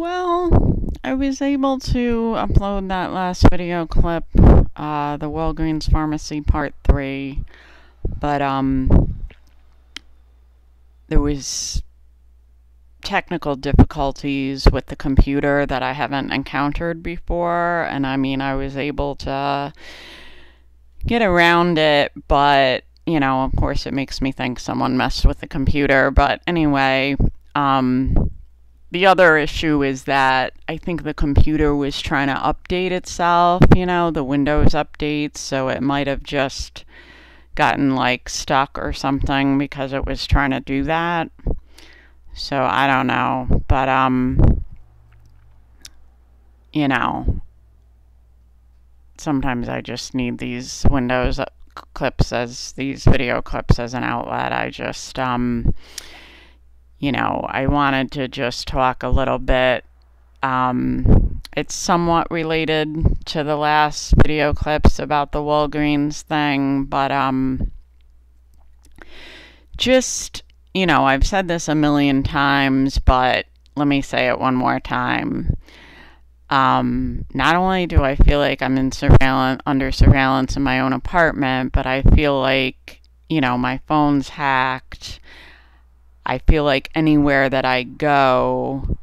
Well, I was able to upload that last video clip, uh, the Walgreens Pharmacy Part 3, but, um, there was technical difficulties with the computer that I haven't encountered before, and I mean, I was able to get around it, but, you know, of course, it makes me think someone messed with the computer, but anyway, um, the other issue is that I think the computer was trying to update itself, you know, the Windows updates, so it might have just gotten like stuck or something because it was trying to do that. So I don't know, but um you know, sometimes I just need these Windows clips as these video clips as an outlet. I just um you know, I wanted to just talk a little bit. Um, it's somewhat related to the last video clips about the Walgreens thing, but um, just, you know, I've said this a million times, but let me say it one more time. Um, not only do I feel like I'm in surveillance, under surveillance in my own apartment, but I feel like, you know, my phone's hacked I feel like anywhere that I go,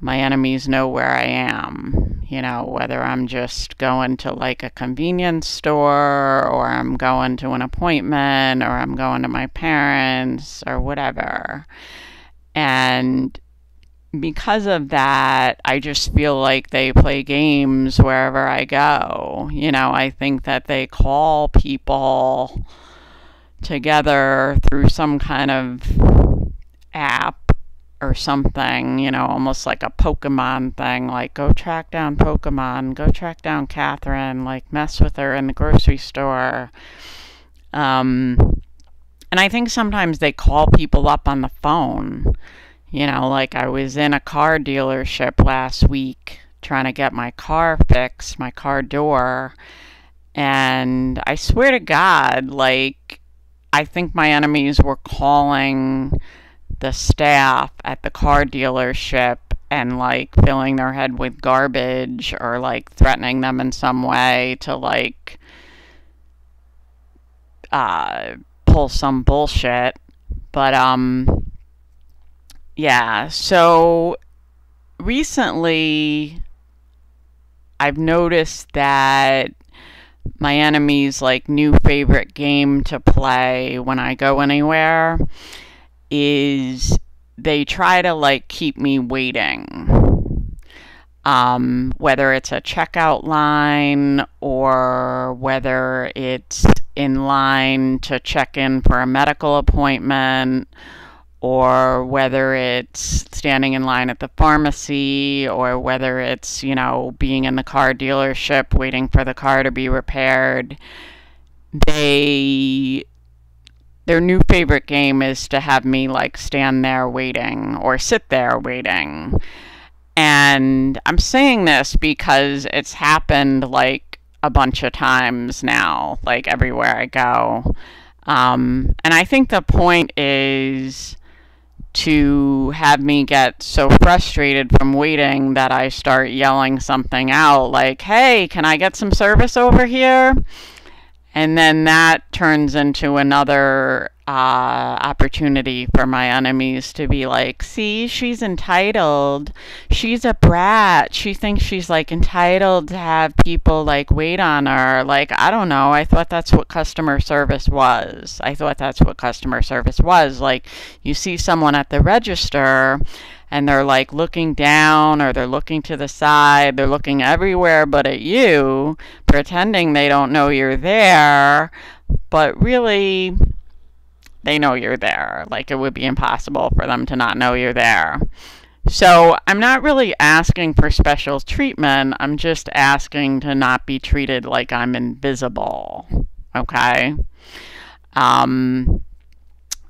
my enemies know where I am. You know, whether I'm just going to like a convenience store or I'm going to an appointment or I'm going to my parents or whatever. And because of that, I just feel like they play games wherever I go. You know, I think that they call people together through some kind of app or something, you know, almost like a Pokemon thing, like go track down Pokemon, go track down Catherine, like mess with her in the grocery store. Um, and I think sometimes they call people up on the phone. You know, like I was in a car dealership last week trying to get my car fixed, my car door. And I swear to God, like, I think my enemies were calling the staff at the car dealership and like filling their head with garbage or like threatening them in some way to like uh, pull some bullshit. But um yeah, so recently I've noticed that my enemy's like new favorite game to play when I go anywhere is they try to like keep me waiting. Um, whether it's a checkout line or whether it's in line to check in for a medical appointment or whether it's standing in line at the pharmacy or whether it's, you know, being in the car dealership waiting for the car to be repaired. They their new favorite game is to have me like stand there waiting or sit there waiting. And I'm saying this because it's happened like a bunch of times now, like everywhere I go. Um, and I think the point is to have me get so frustrated from waiting that I start yelling something out like, hey, can I get some service over here? And then that turns into another uh, opportunity for my enemies to be like, see, she's entitled. She's a brat. She thinks she's like entitled to have people like wait on her. Like, I don't know. I thought that's what customer service was. I thought that's what customer service was. Like, you see someone at the register and they're like looking down or they're looking to the side, they're looking everywhere but at you, pretending they don't know you're there, but really they know you're there. Like it would be impossible for them to not know you're there. So I'm not really asking for special treatment. I'm just asking to not be treated like I'm invisible. Okay? Um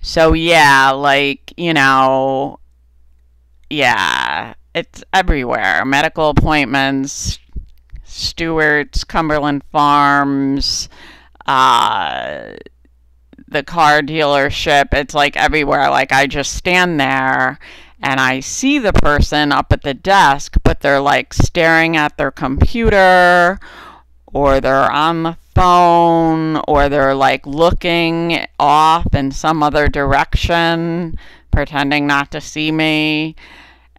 so yeah, like, you know, yeah, it's everywhere. Medical appointments, Stewart's, Cumberland Farms, uh, the car dealership. It's like everywhere. Like I just stand there and I see the person up at the desk, but they're like staring at their computer or they're on the phone or they're like looking off in some other direction, pretending not to see me.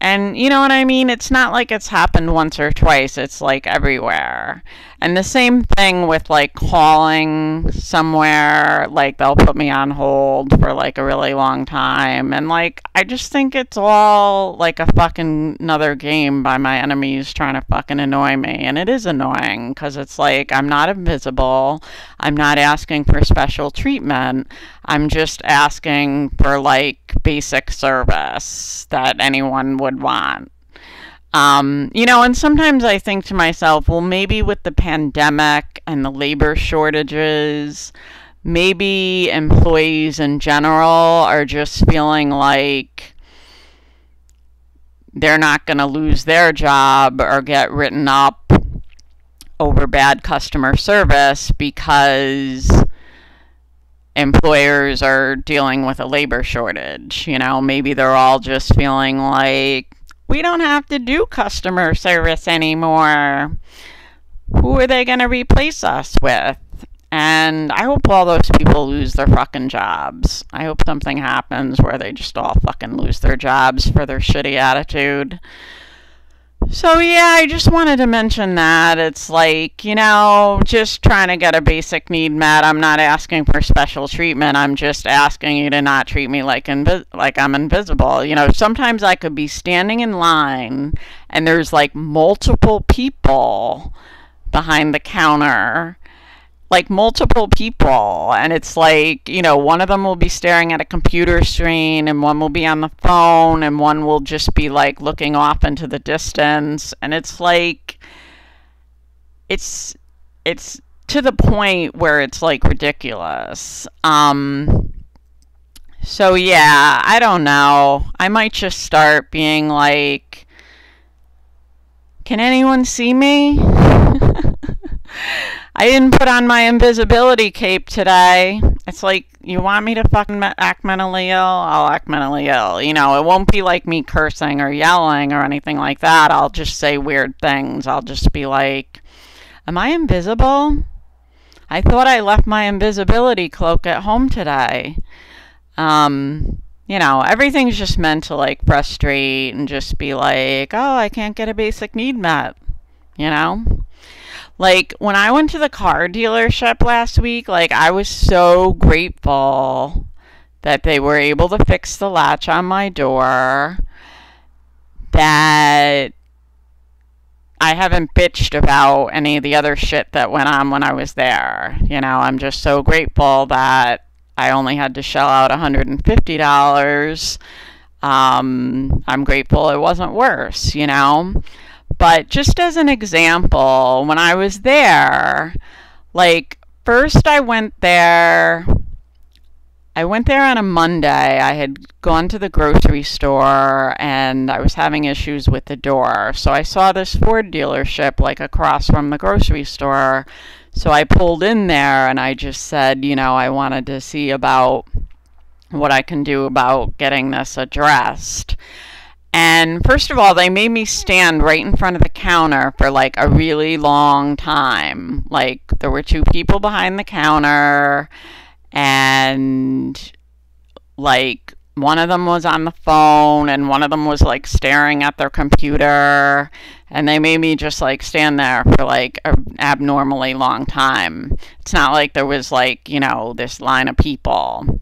And you know what I mean? It's not like it's happened once or twice, it's like everywhere. And the same thing with like calling somewhere, like they'll put me on hold for like a really long time. And like, I just think it's all like a fucking another game by my enemies trying to fucking annoy me. And it is annoying because it's like I'm not invisible, I'm not asking for special treatment, I'm just asking for like basic service that anyone would want. Um, you know, and sometimes I think to myself, well, maybe with the pandemic and the labor shortages, maybe employees in general are just feeling like they're not going to lose their job or get written up over bad customer service because employers are dealing with a labor shortage. You know, maybe they're all just feeling like we don't have to do customer service anymore. Who are they going to replace us with? And I hope all those people lose their fucking jobs. I hope something happens where they just all fucking lose their jobs for their shitty attitude. So, yeah, I just wanted to mention that. It's like, you know, just trying to get a basic need met. I'm not asking for special treatment. I'm just asking you to not treat me like invi- like I'm invisible. You know, sometimes I could be standing in line and there's like multiple people behind the counter like multiple people and it's like you know one of them will be staring at a computer screen and one will be on the phone and one will just be like looking off into the distance and it's like it's it's to the point where it's like ridiculous. Um so yeah i don't know. I might just start being like can anyone see me I didn't put on my invisibility cape today. It's like, you want me to fucking act mentally ill? I'll act mentally ill. You know, it won't be like me cursing or yelling or anything like that. I'll just say weird things. I'll just be like, Am I invisible? I thought I left my invisibility cloak at home today. Um, you know, everything's just meant to like frustrate and just be like, oh, I can't get a basic need met. You know? Like when I went to the car dealership last week, like I was so grateful that they were able to fix the latch on my door that I haven't bitched about any of the other shit that went on when I was there. You know, I'm just so grateful that I only had to shell out $150. Um, I'm grateful it wasn't worse, you know? But just as an example, when I was there, like, first I went there. I went there on a Monday. I had gone to the grocery store and I was having issues with the door. So I saw this Ford dealership like across from the grocery store. So I pulled in there and I just said, you know, I wanted to see about what I can do about getting this addressed. And first of all, they made me stand right in front of the counter for like a really long time. Like there were two people behind the counter and like one of them was on the phone and one of them was like staring at their computer and they made me just like stand there for like an abnormally long time. It's not like there was like, you know, this line of people.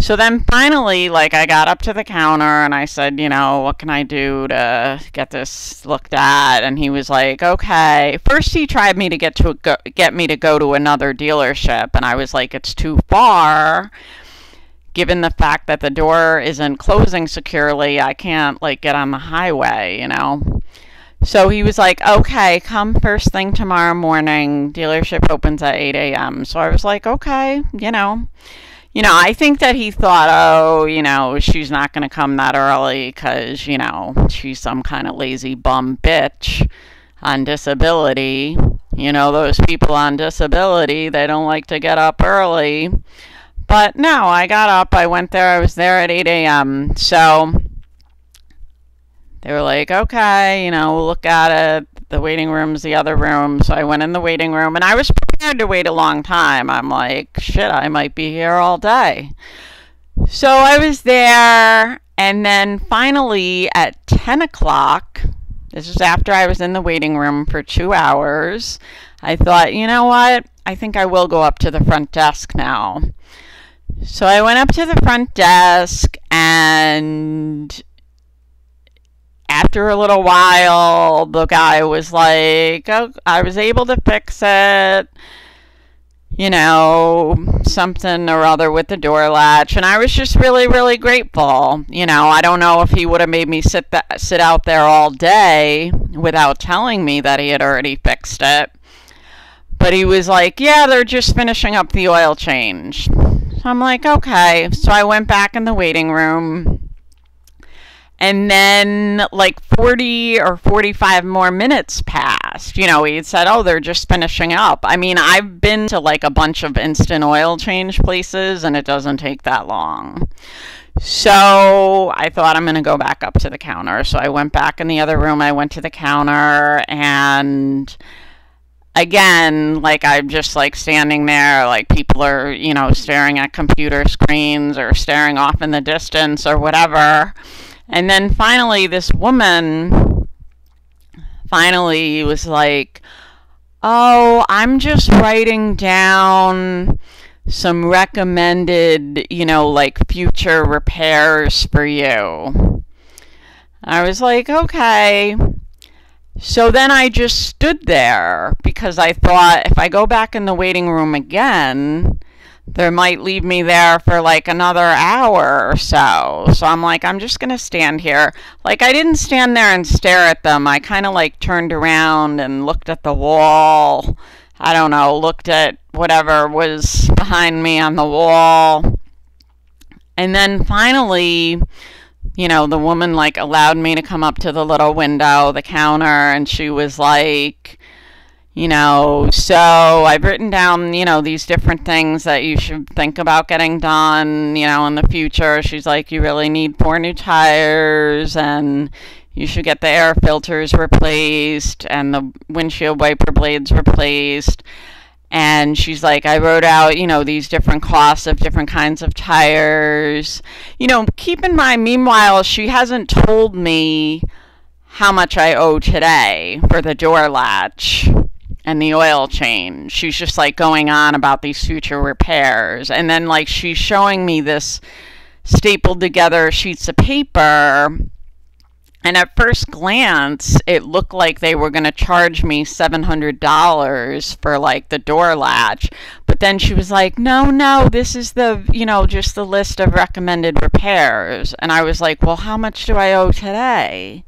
So then finally, like, I got up to the counter and I said, you know, what can I do to get this looked at? And he was like, okay. First, he tried me to get to go, get me to go to another dealership, and I was like, it's too far. Given the fact that the door isn't closing securely, I can't like get on the highway, you know. So he was like, okay, come first thing tomorrow morning. Dealership opens at 8 a.m. So I was like, okay, you know you know, I think that he thought, oh, you know, she's not going to come that early because, you know, she's some kind of lazy bum bitch on disability. You know, those people on disability, they don't like to get up early. But no, I got up, I went there, I was there at 8 a.m. So they were like, okay, you know, we'll look at it. The waiting room's the other room. So I went in the waiting room and I was prepared to wait a long time. I'm like, shit, I might be here all day. So I was there. And then finally at 10 o'clock, this is after I was in the waiting room for two hours, I thought, you know what? I think I will go up to the front desk now. So I went up to the front desk and after a little while, the guy was like, oh, I was able to fix it, you know, something or other with the door latch. And I was just really, really grateful. You know, I don't know if he would have made me sit, th- sit out there all day without telling me that he had already fixed it. But he was like, yeah, they're just finishing up the oil change. So I'm like, okay. So I went back in the waiting room and then, like 40 or 45 more minutes passed. You know, he said, Oh, they're just finishing up. I mean, I've been to like a bunch of instant oil change places, and it doesn't take that long. So I thought I'm going to go back up to the counter. So I went back in the other room. I went to the counter, and again, like I'm just like standing there, like people are, you know, staring at computer screens or staring off in the distance or whatever. And then finally, this woman finally was like, Oh, I'm just writing down some recommended, you know, like future repairs for you. I was like, okay. So then I just stood there because I thought if I go back in the waiting room again, they might leave me there for like another hour or so. So I'm like, I'm just going to stand here. Like, I didn't stand there and stare at them. I kind of like turned around and looked at the wall. I don't know, looked at whatever was behind me on the wall. And then finally, you know, the woman like allowed me to come up to the little window, the counter, and she was like, you know, so I've written down, you know, these different things that you should think about getting done, you know, in the future. She's like, you really need four new tires and you should get the air filters replaced and the windshield wiper blades replaced. And she's like, I wrote out, you know, these different costs of different kinds of tires. You know, keep in mind, meanwhile, she hasn't told me how much I owe today for the door latch and the oil change. She's just like going on about these future repairs. And then, like, she's showing me this stapled together sheets of paper and at first glance, it looked like they were going to charge me $700 for like the door latch. But then she was like, no, no, this is the, you know, just the list of recommended repairs. And I was like, well, how much do I owe today?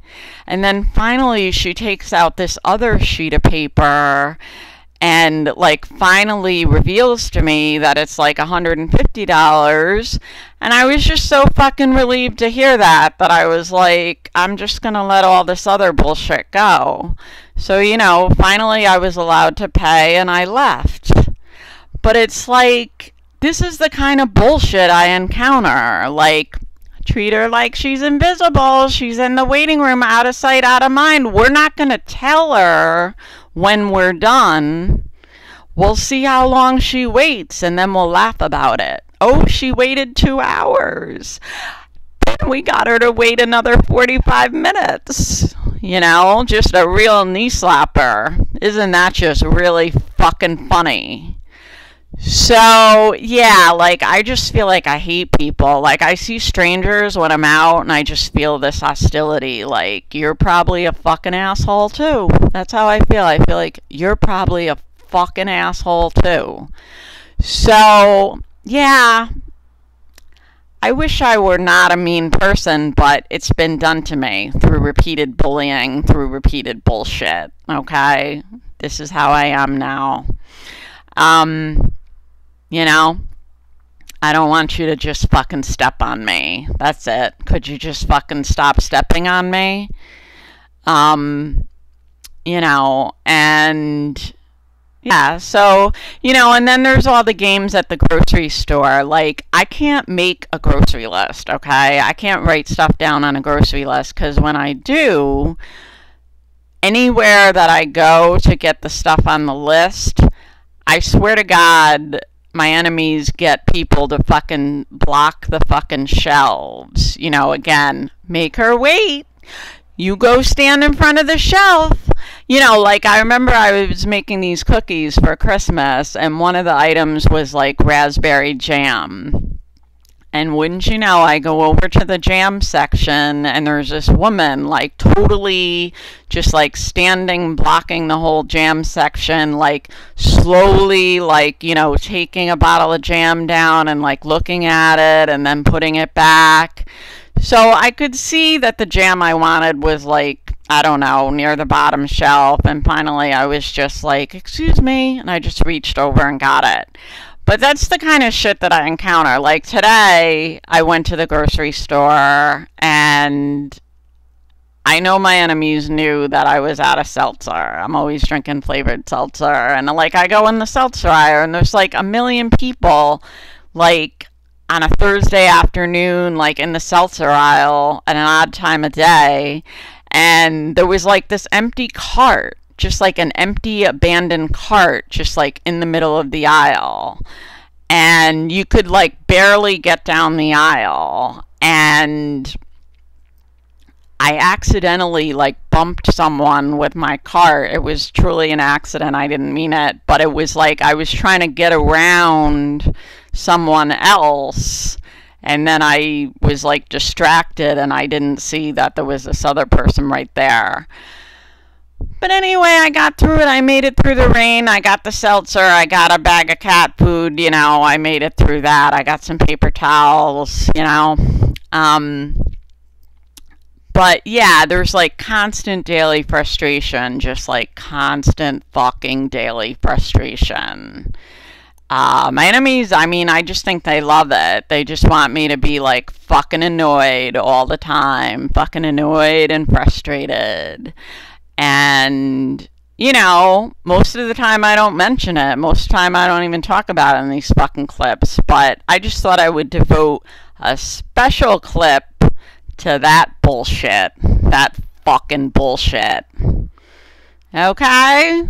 And then finally, she takes out this other sheet of paper and like finally reveals to me that it's like $150 and i was just so fucking relieved to hear that that i was like i'm just going to let all this other bullshit go. So you know finally i was allowed to pay and i left. But it's like this is the kind of bullshit i encounter. Like treat her like she's invisible. She's in the waiting room out of sight out of mind. We're not going to tell her when we're done, we'll see how long she waits and then we'll laugh about it. Oh, she waited two hours. Then we got her to wait another 45 minutes. You know, just a real knee slapper. Isn't that just really fucking funny? So, yeah, like I just feel like I hate people. Like I see strangers when I'm out and I just feel this hostility. Like you're probably a fucking asshole too. That's how I feel. I feel like you're probably a fucking asshole too. So, yeah. I wish I were not a mean person, but it's been done to me through repeated bullying, through repeated bullshit. Okay? This is how I am now. Um you know? I don't want you to just fucking step on me. That's it. Could you just fucking stop stepping on me? Um, you know, and Yeah, so, you know, and then there's all the games at the grocery store. Like, I can't make a grocery list, okay? I can't write stuff down on a grocery list because when I do, anywhere that I go to get the stuff on the list, I swear to God, my enemies get people to fucking block the fucking shelves. You know, again, make her wait. You go stand in front of the shelf. You know, like I remember I was making these cookies for Christmas, and one of the items was like raspberry jam. And wouldn't you know, I go over to the jam section and there's this woman like totally just like standing blocking the whole jam section, like slowly like, you know, taking a bottle of jam down and like looking at it and then putting it back. So I could see that the jam I wanted was like, I don't know, near the bottom shelf. And finally I was just like, excuse me. And I just reached over and got it. But that's the kind of shit that I encounter. Like today, I went to the grocery store and I know my enemies knew that I was out of seltzer. I'm always drinking flavored seltzer. And like, I go in the seltzer aisle and there's like a million people, like, on a Thursday afternoon, like in the seltzer aisle at an odd time of day. And there was like this empty cart just like an empty abandoned cart just like in the middle of the aisle and you could like barely get down the aisle and I accidentally like bumped someone with my cart. It was truly an accident. I didn't mean it, but it was like I was trying to get around someone else and then I was like distracted and I didn't see that there was this other person right there. But anyway, I got through it. I made it through the rain. I got the seltzer. I got a bag of cat food. You know, I made it through that. I got some paper towels, you know. Um, but yeah, there's like constant daily frustration, just like constant fucking daily frustration. Uh, my enemies, I mean, I just think they love it. They just want me to be like fucking annoyed all the time, fucking annoyed and frustrated. And, you know, most of the time I don't mention it. Most of the time I don't even talk about it in these fucking clips. But I just thought I would devote a special clip to that bullshit. That fucking bullshit. Okay?